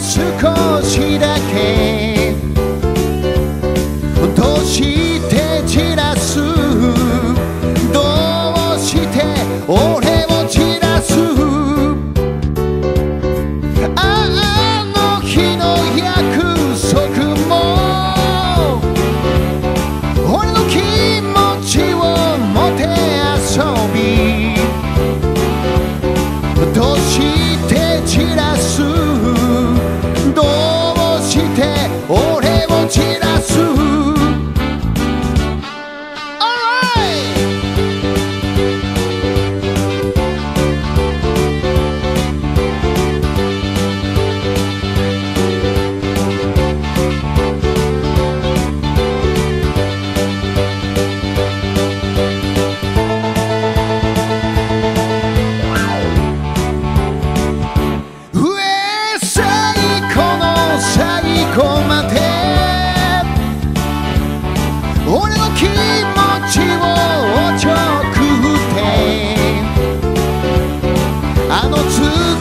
少しだけ。どうして散らす？どうして俺を散らす？あの日の役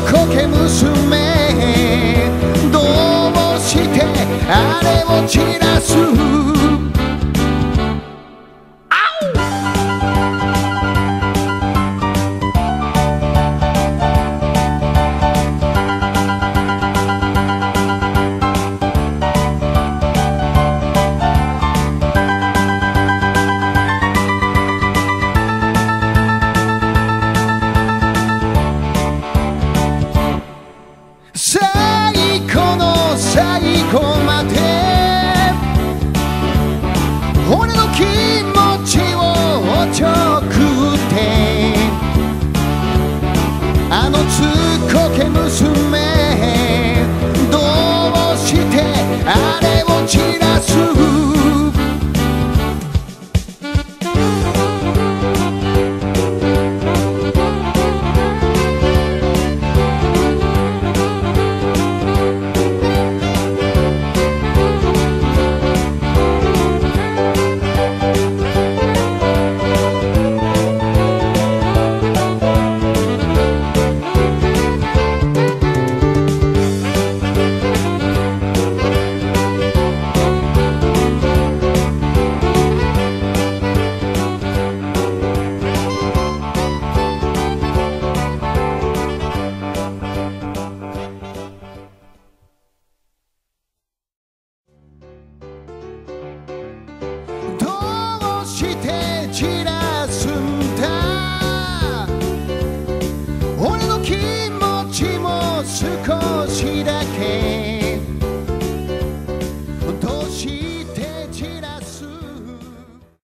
苔娘。どうしてあれを散ら最後の最後まで。俺の気持ちをおちょくって。あのつっこけ娘